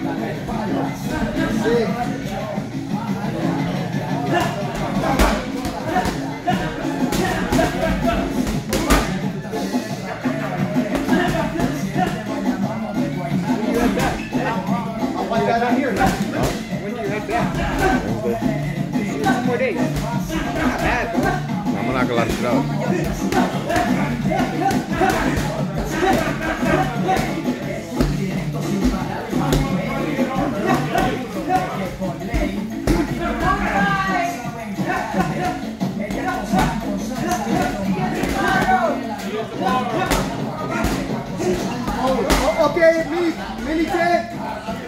I'm gonna knock a lot of shit out. メリチェ